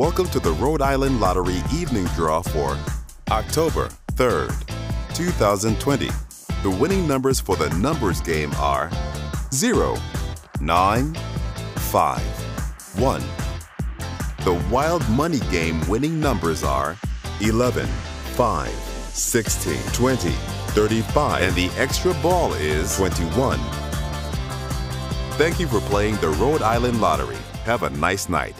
Welcome to the Rhode Island Lottery evening draw for October 3rd, 2020. The winning numbers for the numbers game are 0, 9, 5, 1. The Wild Money game winning numbers are 11, 5, 16, 20, 35, and the extra ball is 21. Thank you for playing the Rhode Island Lottery. Have a nice night.